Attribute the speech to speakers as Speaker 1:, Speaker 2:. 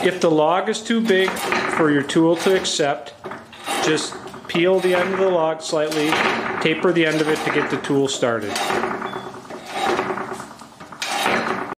Speaker 1: If the log is too big for your tool to accept, just peel the end of the log slightly, taper the end of it to get the tool started.